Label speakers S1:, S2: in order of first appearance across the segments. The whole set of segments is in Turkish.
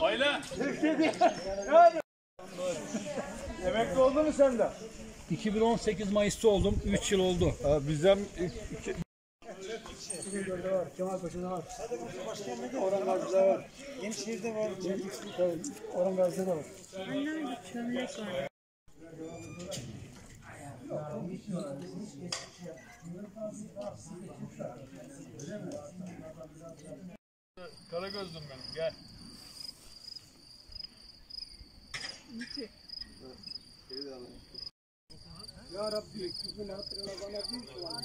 S1: Aile.
S2: Emekli oldun mu sen de?
S1: 2018 Mayıs'ta oldum. 3 yıl oldu.
S2: Bizden iki,
S3: Kemal Paşa'da var.
S2: Orhan Gazi'de var.
S3: Yenişehir'de var. Orhan Gazi'de de var.
S1: Karagözlüm benim. Gel.
S3: Ya Rabbi, küfürle hatırına bana bir şey var.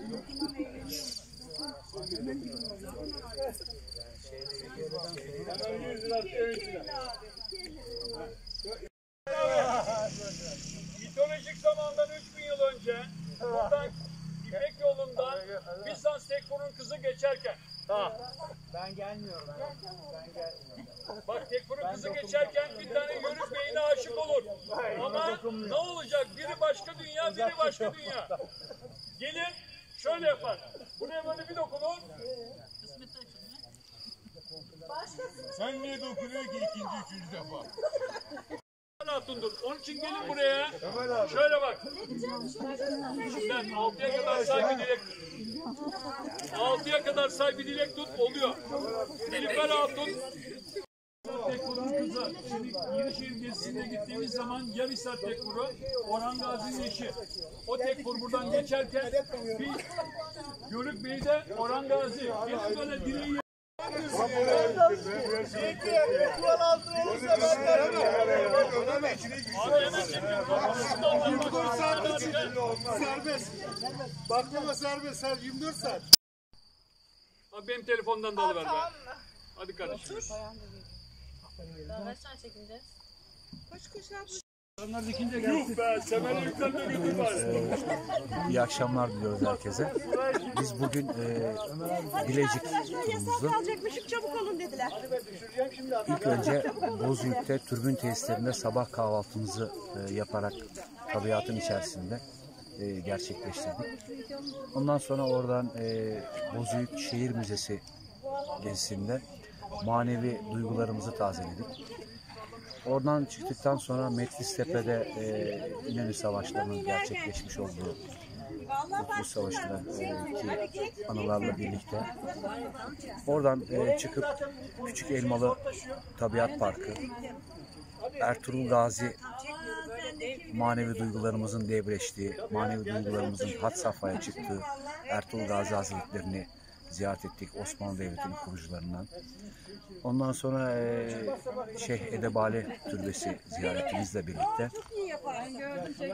S1: Geçerken
S3: Ben gelmiyorum. Ben, ben gelmiyorum.
S1: bak Tekfur'un kızı geçerken bir tane yörük beyine aşık olur. Ama ne olacak? Biri başka dünya, biri başka dünya. Gelir şöyle yapar. Buraya böyle bir dokunur. Sen niye dokunuyor ki ikinci, üçüncü defa? Hatundur. Onun için gelin buraya. Şöyle bak. Sen altıya kadar say bir dilek tut. Altıya kadar say bir dilek tut oluyor. Nilüfer Hatun Tekfur'un kızı. Şimdi Yenişehir gezisinde gittiğimiz zaman Yarhisar Tekfur'u Orhan Gazi'nin eşi. O Tekfur buradan geçerken bir Yörük Bey de Orhan Gazi. Gelin böyle dileği Abi hemen çekiyorum.
S2: Serbest. Baklava serbest. Her 24 saat.
S1: Abi benim telefondan da alıver be. Hadi kardeşim.
S4: Daha kaç tane çekeceğiz?
S1: Yuh be, semeni yüklenme götür var.
S5: İyi akşamlar diliyoruz herkese. Biz bugün e, Bilecik
S4: dediler.
S5: İlk önce Bozüyük'te türbün tesislerinde sabah kahvaltımızı e, yaparak tabiatın içerisinde e, gerçekleştirdik. Ondan sonra oradan e, Bozüyük Şehir Müzesi gezisinde manevi duygularımızı tazeledik. Oradan çıktıktan sonra Metlistepe'de e, İnönü Savaşları'nın gerçekleşmiş olduğu Kurtuluş Savaşı'ndaki anılarla birlikte oradan e, çıkıp Küçük Elmalı Tabiat Parkı, Ertuğrul Gazi manevi duygularımızın devreştiği, manevi duygularımızın had safhaya çıktığı Ertuğrul Gazi Hazretlerini ziyaret ettik Osmanlı Devleti'nin kurucularından. Ondan sonra e, Şeyh Edebali Türbesi ziyaretimizle birlikte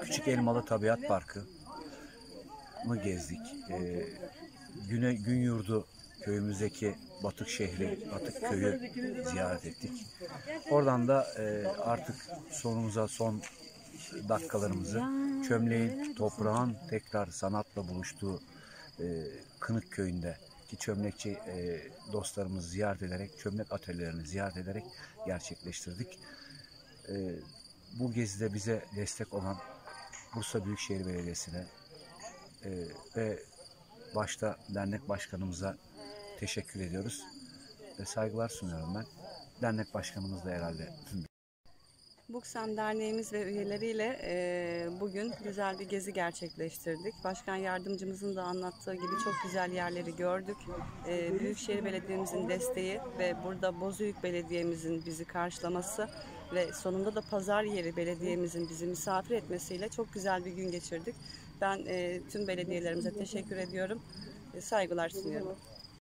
S5: Küçük Elmalı Tabiat Parkı mı gezdik. E, Güne, Günyurdu köyümüzdeki Batık şehri, Batık köyü ziyaret ettik. Oradan da e, artık sonumuza son dakikalarımızı çömleğin, toprağın tekrar sanatla buluştuğu e, Kınık köyünde ki çömlekçi e, dostlarımızı ziyaret ederek, çömlek atölyelerini ziyaret ederek gerçekleştirdik. E, bu gezide bize destek olan Bursa Büyükşehir Belediyesi'ne e, ve başta dernek başkanımıza teşekkür ediyoruz. Ve saygılar sunuyorum ben. Dernek başkanımız da herhalde
S6: Buksam Derneğimiz ve üyeleriyle e, bugün güzel bir gezi gerçekleştirdik. Başkan yardımcımızın da anlattığı gibi çok güzel yerleri gördük. E, Büyükşehir Belediye'mizin desteği ve burada Bozüyük Belediye'mizin bizi karşılaması ve sonunda da Pazar Yeri Belediye'mizin bizi misafir etmesiyle çok güzel bir gün geçirdik. Ben e, tüm belediyelerimize teşekkür ediyorum. E, saygılar sunuyorum.